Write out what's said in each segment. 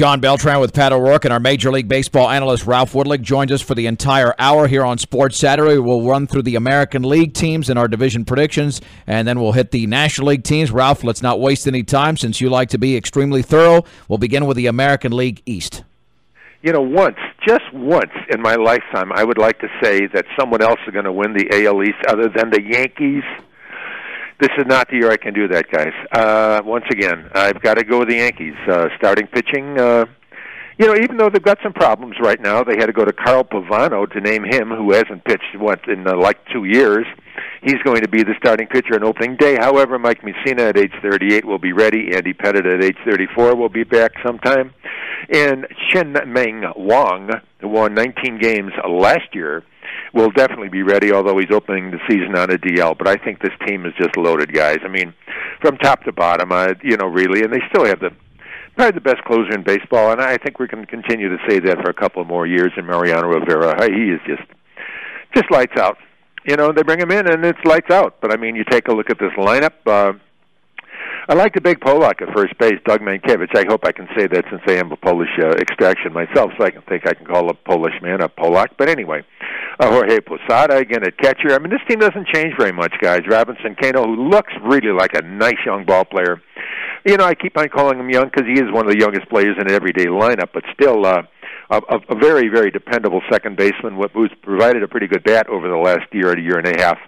John Beltran with Pat O'Rourke and our Major League Baseball analyst Ralph Widlic joins us for the entire hour here on Sports Saturday. We'll run through the American League teams and our division predictions, and then we'll hit the National League teams. Ralph, let's not waste any time since you like to be extremely thorough. We'll begin with the American League East. You know, once, just once in my lifetime, I would like to say that someone else is going to win the AL East other than the Yankees this is not the year I can do that, guys. Uh, once again, I've got to go with the Yankees. Uh, starting pitching, uh, you know, even though they've got some problems right now, they had to go to Carl Pavano to name him, who hasn't pitched what in uh, like two years. He's going to be the starting pitcher on opening day. However, Mike Mussina at age 38 will be ready. Andy Pettitte at age 34 will be back sometime. And Chien-Ming Wang, who won 19 games last year, will definitely be ready, although he's opening the season on a DL. But I think this team is just loaded, guys. I mean, from top to bottom, uh, you know, really, and they still have the probably the best closer in baseball, and I think we can continue to say that for a couple more years. And Mariano Rivera, he is just just lights out. You know, they bring him in and it's lights out. But I mean, you take a look at this lineup. Uh, I like the big Pollock at first base, Doug Mientkiewicz. I hope I can say that since I am a Polish uh, extraction myself, so I can think I can call a Polish man a Polak. But anyway, uh, Jorge Posada again at catcher. I mean, this team doesn't change very much, guys. Robinson Cano, who looks really like a nice young ball player. You know, I keep on calling him young because he is one of the youngest players in an everyday lineup, but still. uh a, a very, very dependable second baseman who's provided a pretty good bat over the last year, or a year and a half.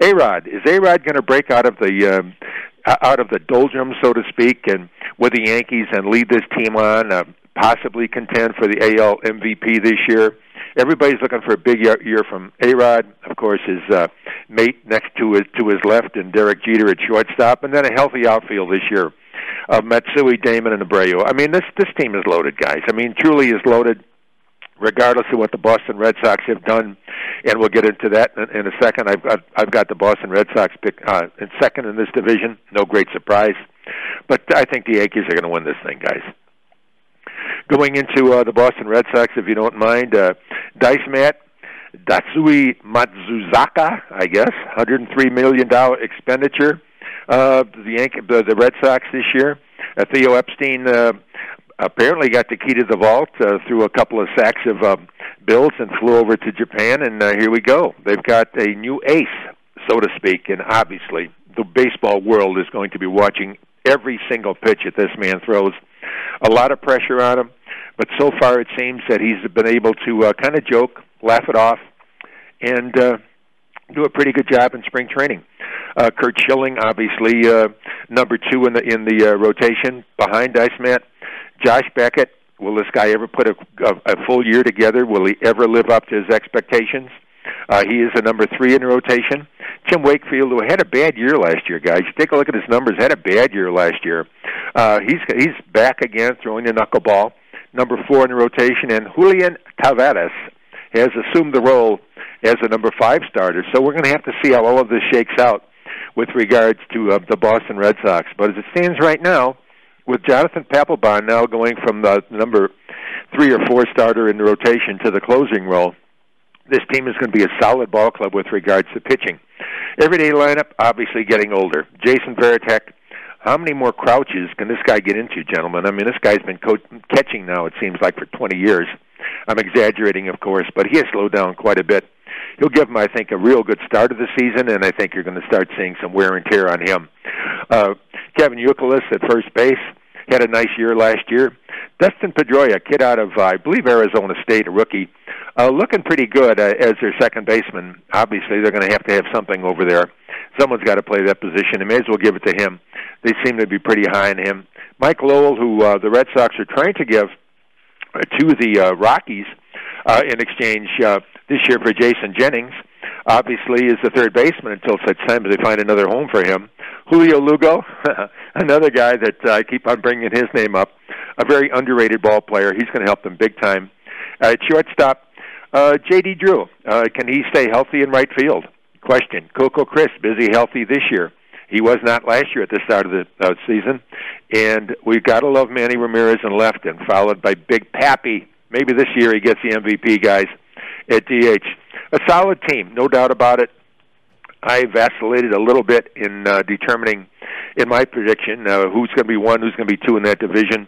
A Rod is A Rod going to break out of the um, out of the doldrums, so to speak, and with the Yankees and lead this team on, uh, possibly contend for the AL MVP this year. Everybody's looking for a big year from A Rod. Of course, his uh, mate next to his to his left, and Derek Jeter at shortstop, and then a healthy outfield this year of Matsui, Damon, and Abreu. I mean, this this team is loaded, guys. I mean, truly is loaded regardless of what the Boston Red Sox have done, and we'll get into that in, in a second. I've got I've got the Boston Red Sox pick uh, in second in this division. No great surprise, but I think the Yankees are going to win this thing, guys. Going into uh, the Boston Red Sox, if you don't mind, uh, Dice Matt. Datsui Matsuzaka, I guess, $103 million expenditure. Uh, the, Yankee, the, the Red Sox this year. Uh, Theo Epstein uh, apparently got the key to the vault uh, through a couple of sacks of um, bills and flew over to Japan, and uh, here we go. They've got a new ace, so to speak, and obviously the baseball world is going to be watching every single pitch that this man throws. A lot of pressure on him, but so far it seems that he's been able to uh, kind of joke, laugh it off, and uh, do a pretty good job in spring training. Uh, Curt Schilling, obviously uh, number two in the in the uh, rotation behind Dice Matt. Josh Beckett, will this guy ever put a, a, a full year together? Will he ever live up to his expectations? Uh, he is a number three in the rotation. Tim Wakefield, who had a bad year last year, guys. Take a look at his numbers. Had a bad year last year. Uh, he's he's back again, throwing the knuckleball. Number four in the rotation, and Julian Tavarez has assumed the role as a number five starter. So we're going to have to see how all of this shakes out with regards to uh, the Boston Red Sox. But as it stands right now, with Jonathan Papelbon now going from the number three or four starter in the rotation to the closing role, this team is going to be a solid ball club with regards to pitching. Everyday lineup, obviously getting older. Jason Varitek, how many more crouches can this guy get into, gentlemen? I mean, this guy's been co- catching now, it seems like, for 20 years. I'm exaggerating, of course, but he has slowed down quite a bit. He'll give him, I think, a real good start of the season, and I think you're going to start seeing some wear and tear on him. Uh, Kevin Youkilis at first base had a nice year last year. Dustin Pedroia, kid out of, I believe, Arizona State, a rookie, uh, looking pretty good uh, as their second baseman. Obviously, they're going to have to have something over there. Someone's got to play that position. They may as well give it to him. They seem to be pretty high on him. Mike Lowell, who uh, the Red Sox are trying to give uh, to the uh, Rockies uh, in exchange uh, this year for Jason Jennings, obviously is the third baseman until such time as they find another home for him. Julio Lugo, another guy that uh, I keep on bringing his name up, a very underrated ball player. He's going to help them big time. Uh, shortstop, uh, J.D. Drew, uh, can he stay healthy in right field? Question. Coco Crisp, busy healthy this year? He was not last year at the start of the uh, season. And we've got to love Manny Ramirez in left and followed by Big Papi. Maybe this year he gets the MVP, guys, at DH. A solid team, no doubt about it. I vacillated a little bit in uh, determining in my prediction uh, who's going to be one, who's going to be two in that division.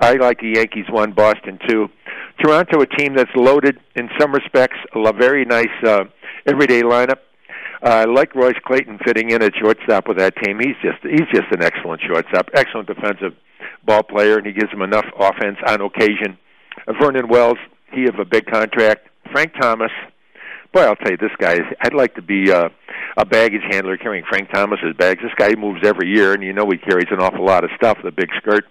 I like the Yankees one, Boston two. Toronto, a team that's loaded in some respects, a very nice uh, everyday lineup. Uh, I like Royce Clayton fitting in at shortstop with that team. He's just he's just an excellent shortstop, excellent defensive ball player, and he gives them enough offense on occasion. Uh, Vernon Wells, he have a big contract. Frank Thomas, boy, I'll tell you, this guy. I'd like to be uh, a baggage handler carrying Frank Thomas's bags. This guy moves every year, and you know he carries an awful lot of stuff. The big skirt.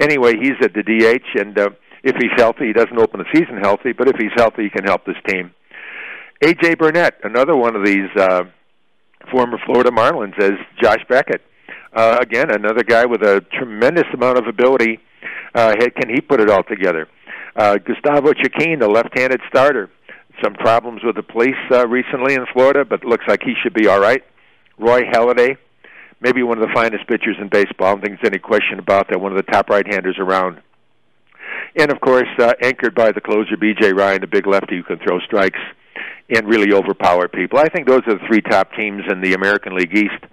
Anyway, he's at the DH, and uh, if he's healthy, he doesn't open the season healthy. But if he's healthy, he can help this team. AJ Burnett, another one of these uh, former Florida Marlins, as Josh Beckett. Uh, again, another guy with a tremendous amount of ability. Uh, can he put it all together? Uh, Gustavo Chacin, the left-handed starter, some problems with the police uh, recently in Florida, but looks like he should be all right. Roy Halladay, maybe one of the finest pitchers in baseball. I don't think there's any question about that. One of the top right-handers around. And of course, uh, anchored by the closer B.J. Ryan, the big lefty who can throw strikes and really overpower people. I think those are the three top teams in the American League East.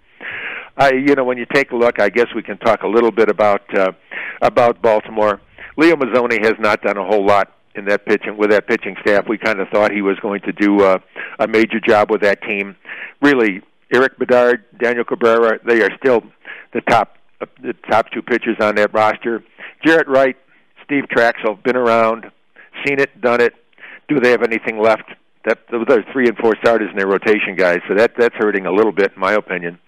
I, you know, when you take a look, I guess we can talk a little bit about uh, about Baltimore. Leo Mazzone has not done a whole lot in that pitching with that pitching staff. We kind of thought he was going to do uh, a major job with that team. Really, Erik Bedard, Daniel Cabrera, they are still the top the top two pitchers on that roster. Jaret Wright, Steve Trachsel, been around, seen it, done it. Do they have anything left? That those are three and four starters in their rotation, guys. So that that's hurting a little bit, in my opinion.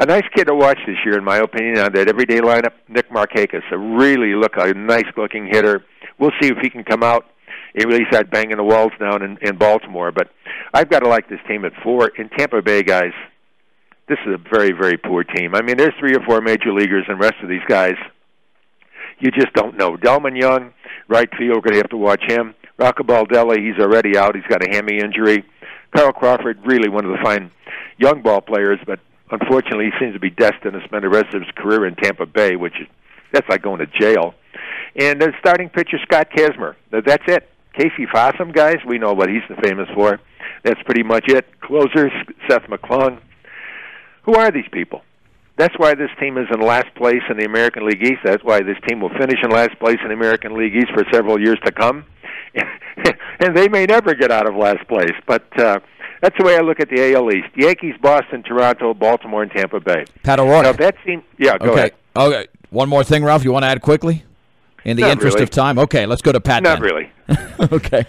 A nice kid to watch this year, in my opinion, on that everyday lineup. Nick Markakis, a really look a nice looking hitter. We'll see if he can come out. He really started banging the walls down in, in Baltimore, but I've got to like this team at four. In Tampa Bay, guys, this is a very very poor team. I mean, there's three or four major leaguers, and the rest of these guys, you just don't know. Delmon Young, right field, we're going to have to watch him. Rocco Baldelli, he's already out. He's got a hammy injury. Carl Crawford, really one of the fine young ball players, but unfortunately, he seems to be destined to spend the rest of his career in Tampa Bay, which is that's like going to jail. And the starting pitcher Scott Kazmir. That's it. Casey Fossum, guys, we know what he's famous for. That's pretty much it. Closers, Seth McClung. Who are these people? That's why this team is in last place in the American League East. That's why this team will finish in last place in the American League East for several years to come. and they may never get out of last place. But uh, that's the way I look at the AL East: Yankees, Boston, Toronto, Baltimore, and Tampa Bay. Pat O'Rourke. Now that seems yeah. Go okay. ahead. Okay. One more thing, Ralph. You want to add quickly? In the Not interest really. of time. Okay, let's go to Pat. Not then. really. okay.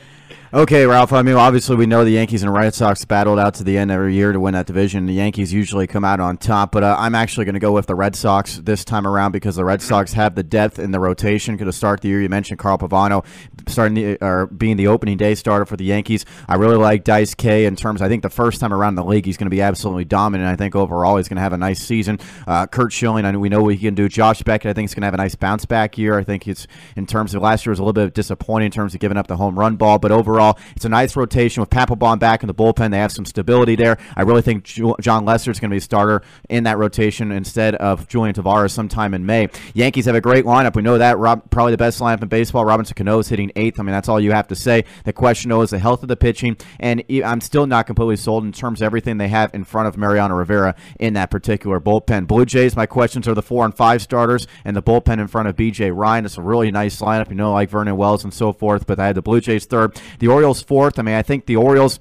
Okay, Ralph. I mean, obviously, we know the Yankees and Red Sox battled out to the end every year to win that division. The Yankees usually come out on top, but uh, I'm actually going to go with the Red Sox this time around because the Red Sox have the depth in the rotation. Going to start the year. You mentioned Carl Pavano starting the, or being the opening day starter for the Yankees. I really like Dice K in terms. I think the first time around the league, he's going to be absolutely dominant. I think overall, he's going to have a nice season. Uh, Curt Schilling, I we know what he can do. Josh Beckett, I think, is going to have a nice bounce back year. I think it's in terms of last year was a little bit disappointing in terms of giving up the home run ball, but overall, it's a nice rotation with Papelbon back in the bullpen. They have some stability there. I really think Jon Lester is going to be a starter in that rotation instead of Julian Tavarez sometime in May. Yankees have a great lineup. We know that. Rob, probably the best lineup in baseball. Robinson Cano is hitting eighth. I mean, that's all you have to say. The question, though, is the health of the pitching, and I'm still not completely sold in terms of everything they have in front of Mariano Rivera in that particular bullpen. Blue Jays, my questions are the four and five starters and the bullpen in front of B.J. Ryan. It's a really nice lineup, you know, like Vernon Wells and so forth, but I had the Blue Jays third. The Orioles fourth. I mean, I think the Orioles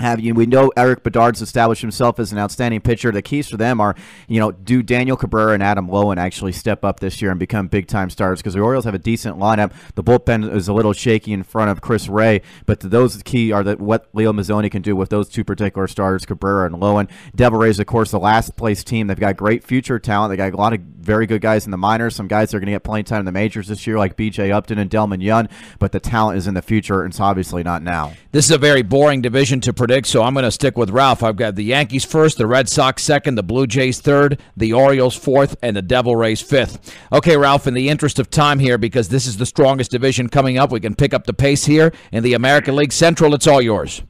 have you we know Erik Bedard's established himself as an outstanding pitcher. The keys for them are, you know, do Daniel Cabrera and Adam Loewen actually step up this year and become big time starters? Because the Orioles have a decent lineup. The bullpen is a little shaky in front of Chris Ray, but those key are that what Leo Mazzone can do with those two particular starters, Cabrera and Loewen. Devil Rays, of course, the last place team. They've got great future talent. They got a lot of very good guys in the minors. Some guys that are going to get playing time in the majors this year, like B.J. Upton and Delmon Young. But the talent is in the future, and it's obviously not now. This is a very boring division to predict, so I'm going to stick with Ralph. I've got the Yankees first, the Red Sox second, the Blue Jays third, the Orioles fourth, and the Devil Rays fifth. Okay, Ralph, in the interest of time here, because this is the strongest division coming up, we can pick up the pace here. In the American League Central, it's all yours.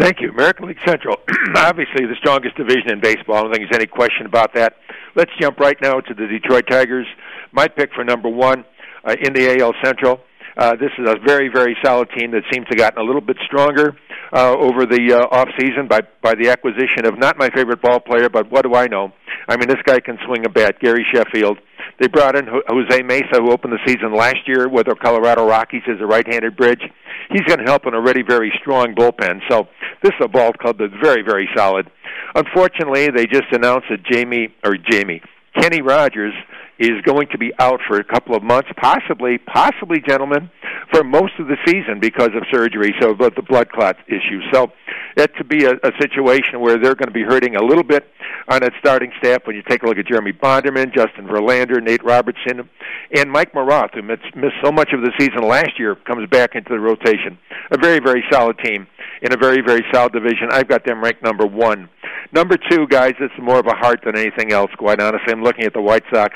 Thank you. American League Central, obviously the strongest division in baseball. I don't think there's any question about that. Let's jump right now to the Detroit Tigers. My pick for number one uh, in the AL Central. Uh, this is a very, very solid team that seems to have gotten a little bit stronger uh, over the uh, off season by by the acquisition of not my favorite ball player, but what do I know? I mean, this guy can swing a bat, Gary Sheffield. They brought in Jose Mesa, who opened the season last year with the Colorado Rockies as a right-handed bridge. He's going to help an already very strong bullpen. So this is a ball club that's very, very solid. Unfortunately, they just announced that Jamie or Jamie Kenny Rogers is going to be out for a couple of months, possibly, possibly, gentlemen, for most of the season because of surgery. So, but the blood clot issue. So, it to be a, a situation where they're going to be hurting a little bit on that starting staff. When you take a look at Jeremy Bonderman, Justin Verlander, Nate Robertson, and Mike Maroth, who missed, missed so much of the season last year, comes back into the rotation. A very, very solid team in a very, very solid division. I've got them ranked number one. Number two, guys, it's more of a heart than anything else. Quite honestly, I'm looking at the White Sox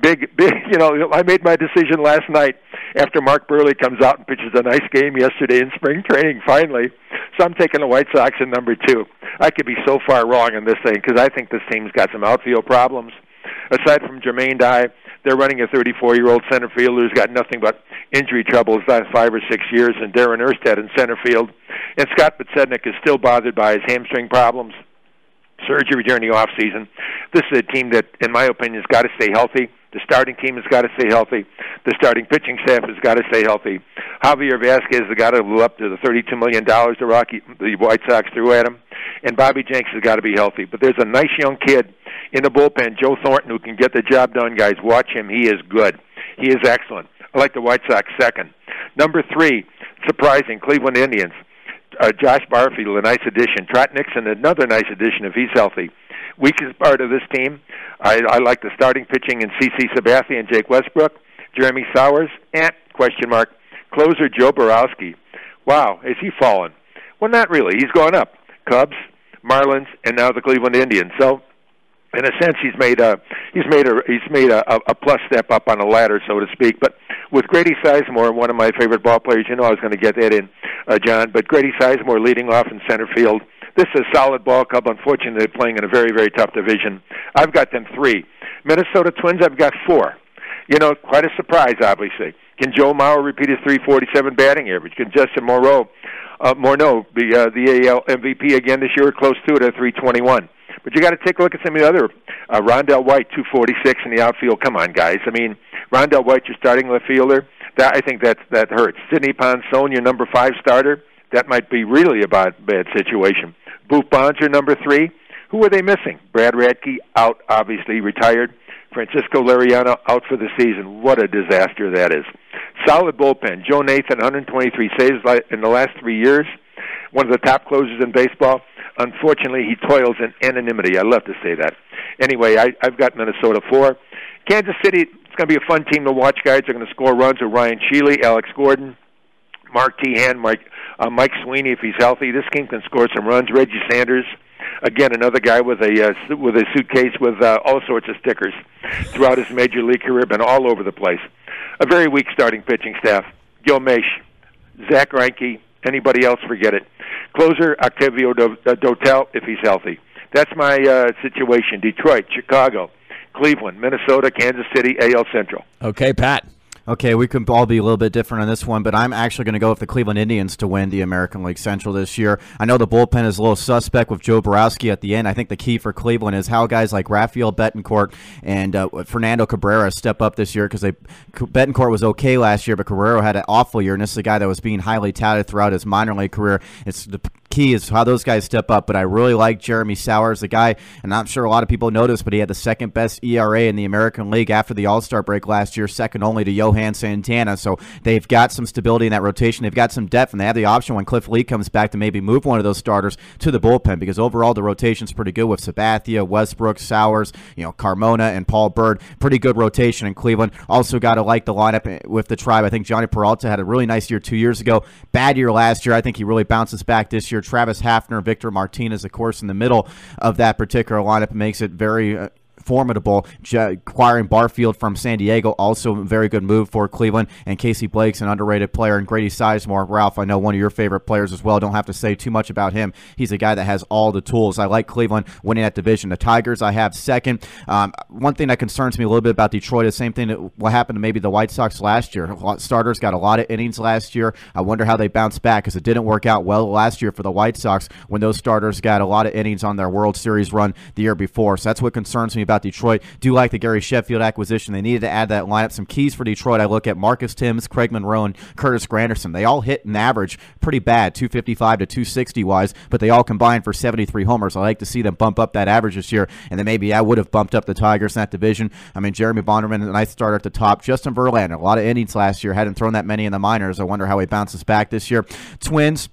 big, big. You know, I made my decision last night after Mark Buehrle comes out and pitches a nice game yesterday in spring training. Finally, so I'm taking the White Sox in number two. I could be so far wrong on this thing because I think this team's got some outfield problems. Aside from Jermaine Dye, they're running a 34-year-old center fielder who's got nothing but injury troubles last five or six years, and Darren Erstad in center field. And Scott Podsednik is still bothered by his hamstring problems surgery during the off season. This is a team that, in my opinion, has got to stay healthy. The starting team has got to stay healthy. The starting pitching staff has got to stay healthy. Javier Vazquez has got to live up to the $32 million the Rocky, the White Sox threw at him. And Bobby Jenks has got to be healthy. But there's a nice young kid in the bullpen, Joe Thornton, who can get the job done, guys. Watch him. He is good. He is excellent. I like the White Sox second. Number three, surprising, Cleveland Indians uh, Josh Barfield, a nice addition. Trot Nixon, another nice addition if he's healthy. Weakest part of this team, I, I like the starting pitching in CC Sabathia and Jake Westbrook. Jeremy Sowers, and question mark. Closer Joe Borowski. Wow, is he fallen? Well, not really. He's gone up. Cubs, Marlins, and now the Cleveland Indians. So in a sense, he's made a he's made a he's made a, a plus step up on a ladder, so to speak. But with Grady Sizemore, one of my favorite ball players, you know I was going to get that in, uh, John. But Grady Sizemore leading off in center field. This is a solid ball club. Unfortunately, playing in a very very tough division. I've got them three. Minnesota Twins, I've got four. You know, quite a surprise, obviously. Can Joe Mauer repeat his 347 batting average? Can Justin Morneau, uh, Morneau be uh, the AL MVP again this year, close to it at 321? But you got to take a look at some of the other. Uh, Rondell White, 246 in the outfield. Come on, guys. I mean, Rondell White, your starting left fielder. That I think that that hurts. Sidney Ponson, your number five starter. That might be really a bad, bad situation. Boof Bonds, your number three. Who are they missing? Brad Radke out, obviously retired. Francisco Liriano out for the season. What a disaster that is. Solid bullpen. Joe Nathan, 123 saves in the last three years. One of the top closers in baseball. Unfortunately, he toils in anonymity. I love to say that. Anyway, I, I've got Minnesota four. Kansas City, it's going to be a fun team to watch, guys. They're going to score runs with Ryan Shealy, Alex Gordon, Mark Teahen, Mike, uh, Mike Sweeney if he's healthy. This team can score some runs. Reggie Sanders, again, another guy with a uh, with a suitcase with uh, all sorts of stickers throughout his major league career, been all over the place. A very weak starting pitching staff. Gil Meche, Zach Greinke, anybody else, forget it. Closer, Octavio uh, Dotel, if he's healthy. That's my uh, situation. Detroit, Chicago, Cleveland, Minnesota, Kansas City, AL Central. Okay, Pat. Okay, we could all be a little bit different on this one, but I'm actually going to go with the Cleveland Indians to win the American League Central this year. I know the bullpen is a little suspect with Joe Borowski at the end. I think the key for Cleveland is how guys like Rafael Betancourt and uh, Fernando Cabrera step up this year because Betancourt was okay last year, but Cabrera had an awful year, and this is a guy that was being highly touted throughout his minor league career. It's the key is how those guys step up. But I really like Jeremy Sowers, the guy, and I'm sure a lot of people noticed, but he had the second best ERA in the American League after the All Star break last year, second only to Johan Santana. So they've got some stability in that rotation. They've got some depth, and they have the option when Cliff Lee comes back to maybe move one of those starters to the bullpen because overall the rotation's pretty good with Sabathia, Westbrook, Sowers, you know, Carmona, and Paul Byrd. Pretty good rotation in Cleveland. Also got to like the lineup eh, with the tribe. I think Jhonny Peralta had a really nice year two years ago. Bad year last year. I think he really bounces back this year. Travis Hafner, Victor Martinez, of course, in the middle of that particular lineup makes it very uh, formidable. acquiring Barfield from San Diego, also a very good move for Cleveland. And Casey Blake's an underrated player. And Grady Sizemore, Ralph, I know one of your favorite players as well. Don't have to say too much about him. He's a guy that has all the tools. I like Cleveland winning that division. The Tigers, I have second. Um, one thing that concerns me a little bit about Detroit is the same thing that what happened to maybe the White Sox last year. Starters got a lot of innings last year. I wonder how they bounce back because it didn't work out well last year for the White Sox when those starters got a lot of innings on their World Series run the year before. So that's what concerns me about about Detroit. Do like the Gary Sheffield acquisition. They needed to add that lineup. Some keys for Detroit. I look at Marcus Thames, Craig Monroe, and Curtis Granderson. They all hit an average pretty bad, 255 to 260 wise, but they all combined for 73 homers. I like to see them bump up that average this year, and then maybe I would have bumped up the Tigers in that division. I mean, Jeremy Bonderman, a nice starter at the top. Justin Verlander, a lot of innings last year, hadn't thrown that many in the minors. I wonder how he bounces back this year. Twins.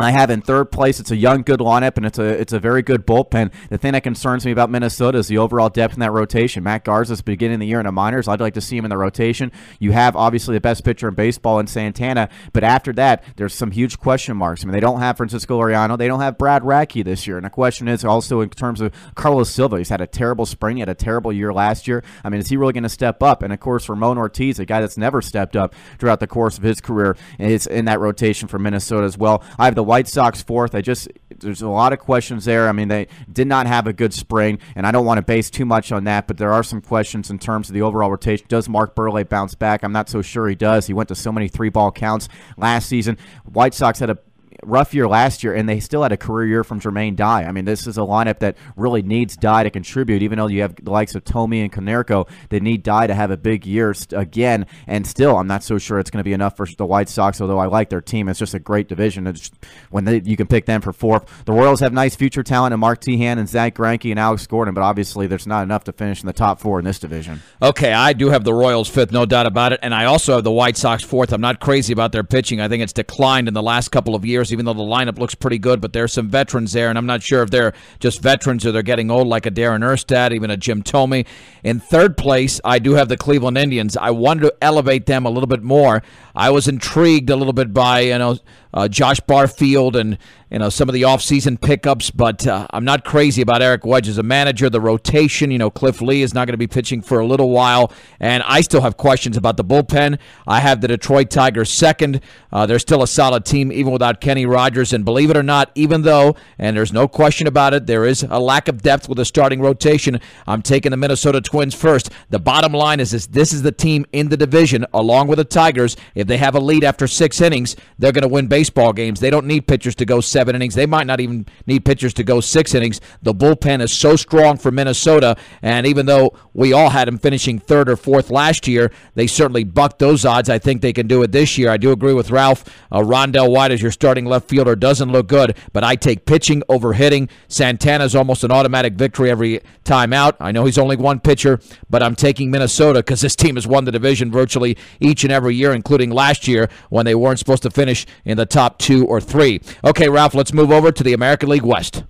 I have in third place. It's a young, good lineup, and it's a it's a very good bullpen. The thing that concerns me about Minnesota is the overall depth in that rotation. Matt Garza's beginning the year in the minors. I'd like to see him in the rotation. You have obviously the best pitcher in baseball in Santana, but after that, there's some huge question marks. I mean, they don't have Francisco Liriano. They don't have Brad Radke this year, and the question is also in terms of Carlos Silva. He's had a terrible spring. He had a terrible year last year. I mean, is he really going to step up? And of course, Ramon Ortiz, a guy that's never stepped up throughout the course of his career, is in that rotation for Minnesota as well. I have the White Sox fourth. I just there's a lot of questions there. I mean, they did not have a good spring, and I don't want to base too much on that, but there are some questions in terms of the overall rotation. Does Mark Buehrle bounce back? I'm not so sure he does. He went to so many three ball counts last season. White Sox had a rough year last year, and they still had a career year from Jermaine Dye. I mean, this is a lineup that really needs Dye to contribute, even though you have the likes of Thome and Konerko. They need Dye to have a big year again, and still, I'm not so sure it's going to be enough for the White Sox, although I like their team. It's just a great division. It's, when they, you can pick them for fourth. The Royals have nice future talent in Mark Teahen and Zach Greinke and Alex Gordon, but obviously there's not enough to finish in the top four in this division. Okay, I do have the Royals fifth, no doubt about it, and I also have the White Sox fourth. I'm not crazy about their pitching. I think it's declined in the last couple of years, even though the lineup looks pretty good, but there's some veterans there, and I'm not sure if they're just veterans or they're getting old, like a Darren Erstad, even a Jim Thome. In third place, I do have the Cleveland Indians. I wanted to elevate them a little bit more. I was intrigued a little bit by you know uh, Josh Barfield and you know some of the offseason pickups, but uh, I'm not crazy about Eric Wedge as a manager. The rotation, you know, Cliff Lee is not going to be pitching for a little while, and I still have questions about the bullpen. I have the Detroit Tigers second. Uh, they're still a solid team even without Kenny Rogers, and believe it or not, even though and there's no question about it, there is a lack of depth with the starting rotation. I'm taking the Minnesota Twins first. The bottom line is this: this is the team in the division, along with the Tigers. If they have a lead after six innings, they're going to win baseball games. They don't need pitchers to go seven innings. They might not even need pitchers to go six innings. The bullpen is so strong for Minnesota, and even though we all had them finishing third or fourth last year, they certainly bucked those odds. I think they can do it this year. I do agree with Ralph. Uh, Rondell White as your starting left fielder doesn't look good, but I take pitching over hitting. Santana's almost an automatic victory every time out. I know he's only one pitcher, but I'm taking Minnesota because this team has won the division virtually each and every year, including last year when they weren't supposed to finish in the top two or three. Okay, Ralph, let's move over to the American League West.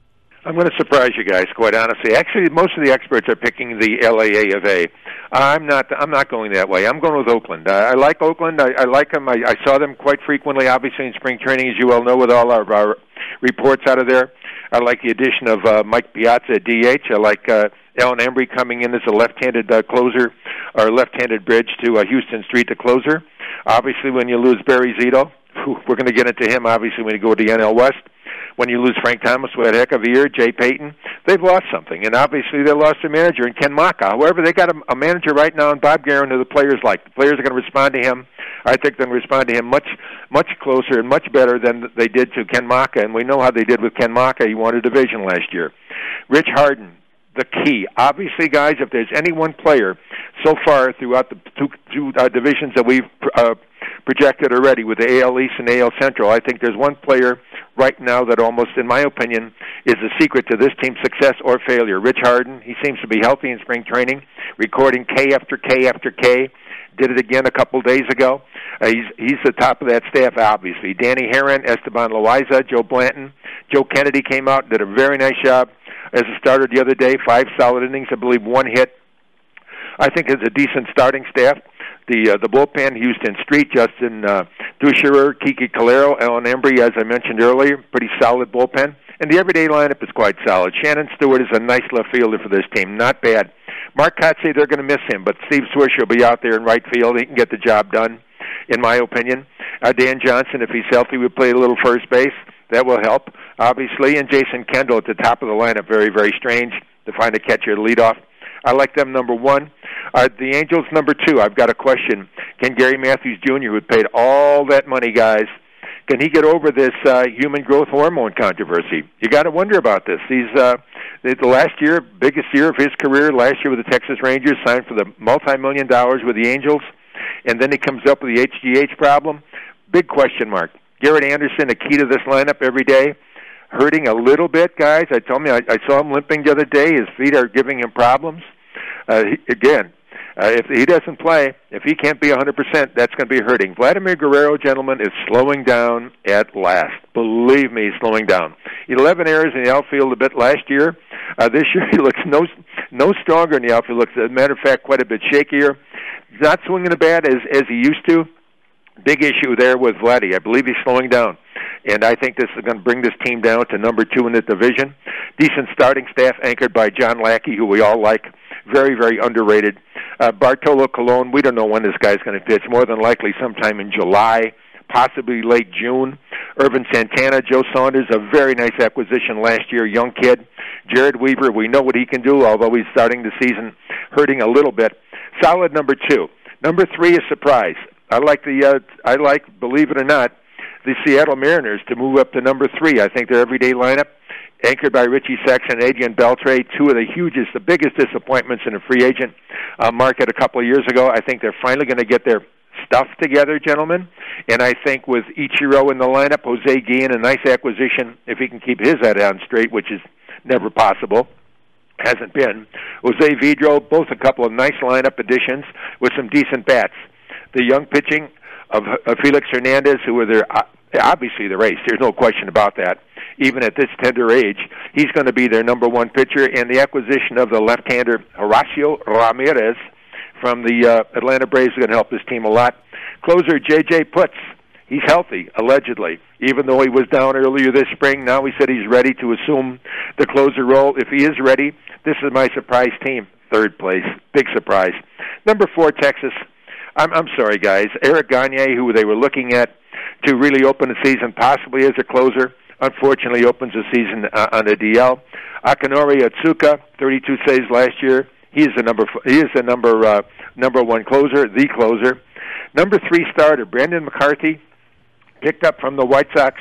I'm going to surprise you guys, quite honestly. Actually, most of the experts are picking the LAA of A. I'm not. I'm not going that way. I'm going with Oakland. I, I like Oakland. I, I like them. I, I saw them quite frequently, obviously in spring training, as you all know, with all our, our reports out of there. I like the addition of uh, Mike Piazza at DH. I like uh, Alan Embree coming in as a left-handed uh, closer, or left-handed bridge to uh, Huston Street, the closer. Obviously, when you lose Barry Zito, we're going to get into him. Obviously, when you go to the NL West, when you lose Frank Thomas, we had a heck of a year. Jay Payton, they've lost something, and obviously they lost their manager in Ken Macha. However, they got a, a manager right now in Bob Geren who the players like. The players are going to respond to him. I think they're going to respond to him much, much closer and much better than they did to Ken Macha, and we know how they did with Ken Macha. He won a division last year. Rich Harden, the key. Obviously, guys, if there's any one player so far throughout the two, two uh, divisions that we've uh, projected already with the AL East and AL Central, I think there's one player right now that almost, in my opinion, is the secret to this team's success or failure. Rich Harden, he seems to be healthy in spring training, recording K after K after K. Did it again a couple days ago. Uh, he's he's the top of that staff, obviously. Danny Haren, Esteban Loaiza, Joe Blanton, Joe Kennedy came out, did a very nice job as a starter the other day. Five solid innings, I believe, one hit. I think it's a decent starting staff. The uh, the bullpen, Huston Street, Justin uh, Duchscherer, Kiko Calero, Alan Embree, as I mentioned earlier, pretty solid bullpen. And the everyday lineup is quite solid. Shannon Stewart is a nice left fielder for this team, not bad. Mark Kotsay, they're going to miss him, but Steve Swisher will be out there in right field. He can get the job done, in my opinion. Uh, Dan Johnson, if he's healthy, would play a little first base. That will help, obviously. And Jason Kendall at the top of the lineup, very, very strange to find a catcher to lead off. I like them number one. Uh, the Angels number two. I've got a question. Can Gary Matthews Jr., who paid all that money, guys, Can he get over this uh, human growth hormone controversy? You got to wonder about this. He's uh, the, last year, biggest year of his career, last year with the Texas Rangers, signed for the multi-million dollars with the Angels, and then he comes up with the HGH problem. Big question mark. Garrett Anderson, a key to this lineup every day, hurting a little bit, guys. I told me I, I saw him limping the other day. His feet are giving him problems. Uh, he, again, uh, if he doesn't play, if he can't be 100%, that's going to be hurting. Vladimir Guerrero, gentlemen, is slowing down at last. Believe me, slowing down. 11 errors in the outfield a bit last year. Uh, this year, he looks no no stronger in the outfield. Looks, as a matter of fact, quite a bit shakier. Not swinging the bat as as he used to. Big issue there with Vladdy. I believe he's slowing down and I think this is going to bring this team down to number two in the division. Decent starting staff anchored by John Lackey, who we all like, very very underrated. Uh, Bartolo Colon, we don't know when this guy's going to pitch. More than likely sometime in July, possibly late June. Ervin Santana, Joe Saunders, a very nice acquisition last year, young kid. Jered Weaver, we know what he can do, although he's starting the season hurting a little bit. Solid number two. Number three is surprise. I like the uh, I like, believe it or not, the Seattle Mariners to move up to number three. I think their everyday lineup, anchored by Richie Sexson and Adrian Beltre, two of the hugest, the biggest disappointments in the free agent uh, market a couple of years ago. I think they're finally going to get their stuff together, gentlemen. And I think with Ichiro in the lineup, Jose Guillen, a nice acquisition, if he can keep his head on straight, which is never possible hasn't been. Jose Vidro, both a couple of nice lineup additions with some decent bats. The young pitching of, of Felix Hernandez, who were their uh, obviously the race. There's no question about that. Even at this tender age, he's going to be their number one pitcher. And the acquisition of the left-hander Horacio Ramirez from the uh, Atlanta Braves is going to help this team a lot. Closer J.J. Putz, he's healthy allegedly. Even though he was down earlier this spring, now he said he's ready to assume the closer role. If he is ready, this is my surprise team. Third place, big surprise. Number four, Texas. I'm, I'm sorry, guys. Eric Gagne, who they were looking at to really open the season, possibly as a closer. Unfortunately, opens the season uh, on the DL. Akinori Otsuka, 32 saves last year. He is the number. He is the number uh, number one closer, the closer. Number three starter Brandon McCarthy, picked up from the White Sox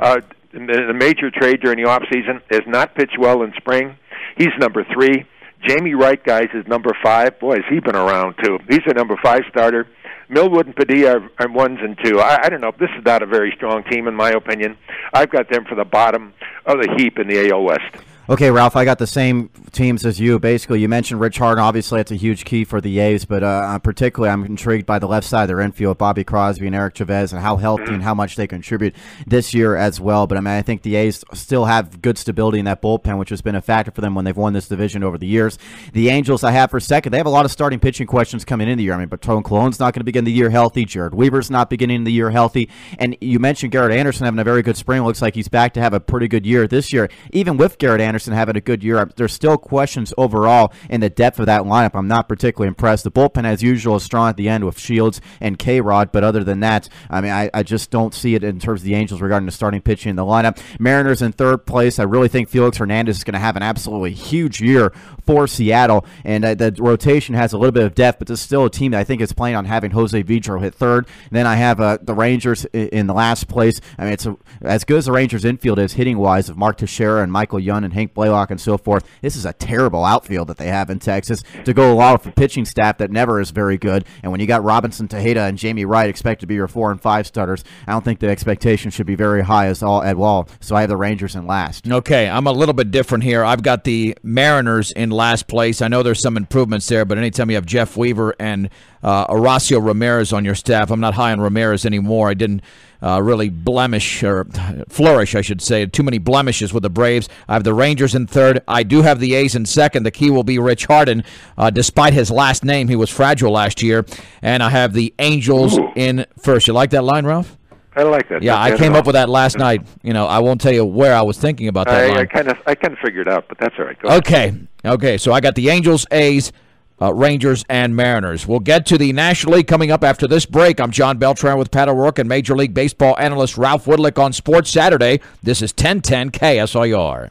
uh, in the major trade during the off season, has not pitched well in spring. He's number three. Jamie Wright, guys, is number five. Boy, has he been around too. He's a number five starter. Millwood and Padilla are, are ones and two. I, I don't know. This is not a very strong team, in my opinion. I've got them for the bottom of the heap in the AL West. Okay, Ralph, I got the same teams as you. Basically, you mentioned Rich Harden. Obviously, it's a huge key for the A's, but uh, particularly, I'm intrigued by the left side of their infield, Bobby Crosby and Eric Chavez, and how healthy and how much they contribute this year as well. But I mean, I think the A's still have good stability in that bullpen, which has been a factor for them when they've won this division over the years. The Angels, I have for second. They have a lot of starting pitching questions coming into the year. I mean, but Tone Colon's not going to begin the year healthy. Jered Weaver's not beginning the year healthy. And you mentioned Garrett Anderson having a very good spring. Looks like he's back to have a pretty good year this year. Even with Garrett Anderson having a good year, there's still questions overall in the depth of that lineup. I'm not particularly impressed. The bullpen, as usual, is strong at the end with Shields and K Rod, but other than that, I mean, I, I just don't see it in terms of the Angels regarding the starting pitching in the lineup. Mariners in third place. I really think Felix Hernandez is going to have an absolutely huge year for Seattle, and uh, the rotation has a little bit of depth, but there's still a team that I think is playing on having Jose Vidro hit third. And then I have uh, the Rangers in the last place. I mean, it's a, as good as the Rangers infield is hitting wise of Mark Teixeira and Michael Young and Hank Blalock and so forth forth. This is a terrible outfield that they have in Texas to go along with a pitching staff that never is very good. And when you got Robinson Tejeda and Jamie Wright expected to be your four and five starters, I don't think the expectation should be very high as all at all. So I have the Rangers in last. Okay, I'm a little bit different here. I've got the Mariners in last place. I know there's some improvements there, but anytime you have Jeff Weaver and uh, Horacio Ramirez on your staff, I'm not high on Ramirez anymore. I didn't uh, really blemish or flourish, I should say. Too many blemishes with the Braves. I have the Rangers in third. I do have the A's in second. The key will be Rich Harden. Uh, despite his last name, he was fragile last year. And I have the Angels Ooh. in first. You like that line, Ralph? I like that. Yeah, I came up with that last night. You know, I won't tell you where I was thinking about that. I, line. I kind of, I kind of figured it out, but that's all right. okay, okay. So I got the Angels, A's, uh, Rangers and Mariners. We'll get to the National League coming up after this break. I'm John Beltran with Pat O'Rourke and Major League Baseball analyst Ralph Widlic on Sports Saturday. This is 1010 KSIR.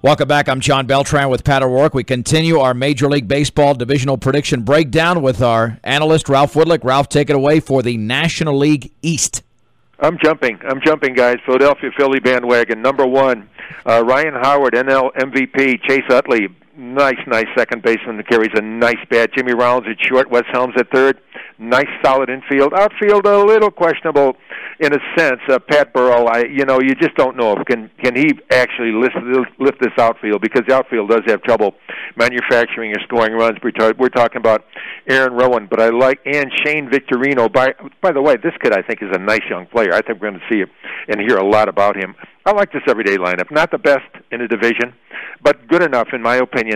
Welcome back. I'm John Beltran with Pat O'Rourke. We continue our Major League Baseball divisional prediction breakdown with our analyst Ralph Widlic. Ralph, take it away for the National League East. I'm jumping. I'm jumping, guys. Philadelphia Philly bandwagon. Number one, uh, Ryan Howard, NL MVP. Chase Utley, nice, nice second baseman that carries a nice bat. Jimmy Rollins at short. Wes Helms at third. Nice, solid infield. Outfield a little questionable in a sense. Uh, Pat Burrell, I you know you just don't know if can can he actually lift lift this outfield because the outfield does have trouble manufacturing or scoring runs. We're, ta- we're talking about Aaron Rowand, but I like and Shane Victorino. By by the way, this kid I think is a nice young player. I think we're going to see and hear a lot about him. I like this everyday lineup. Not the best in the division, but good enough, in my opinion,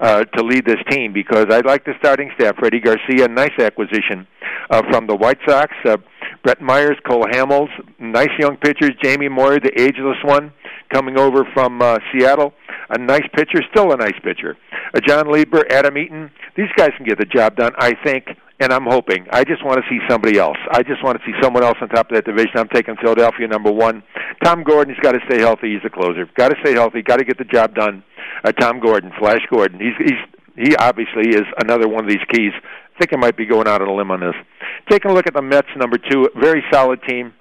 uh, to lead this team because I like the starting staff. Freddie Garcia, nice acquisition uh, from the White Sox. Uh, Brett Myers, Cole Hamels, nice young pitchers. Jamie Moyer, the ageless one, coming over from uh, Seattle. A nice pitcher, still a nice pitcher. Uh, Jon Lindor, Adam Eaton. These guys can get the job done, I think, and I'm hoping. I just want to see somebody else. I just want to see someone else on top of that division. I'm taking Philadelphia number one. Tom Gordon's got to stay healthy. He's a closer. Got to stay healthy. Got to get the job done. Uh, Tom Gordon, Flash Gordon. He's he's he obviously is another one of these keys. I think I might be going out on a limb on this. Taking a look at the Mets, number two, very solid team.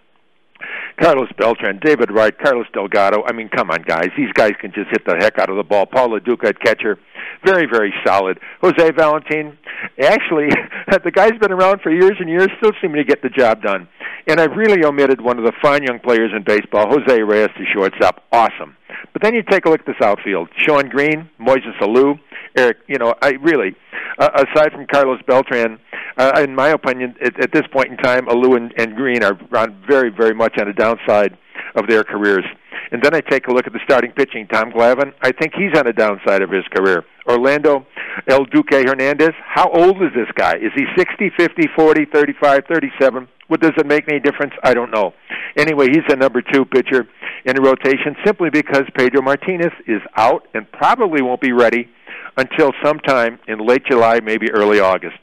Carlos Beltran, David Wright, Carlos Delgado. I mean, come on, guys. These guys can just hit the heck out of the ball. Paul Duca at catcher. Very, very solid. Jose Valentin, actually, the guy's been around for years and years, still seeming to get the job done. And I've really omitted one of the fine young players in baseball, Jose Reyes, the shortstop. Awesome. But then you take a look at this outfield. Shawn Green, Moises Alou, Eric, you know, I really, uh, aside from Carlos Beltran, uh, in my opinion, at, at this point in time, Alou and, and Green are on very, very much on the downside of their careers. And then I take a look at the starting pitching. Tom Glavine, I think he's on the downside of his career. Orlando El Duque Hernandez, how old is this guy? Is he 60, 50, 40, 35, 37? What does it make any difference? I don't know. Anyway, he's a number two pitcher in the rotation simply because Pedro Martinez is out and probably won't be ready until sometime in late July, maybe early August.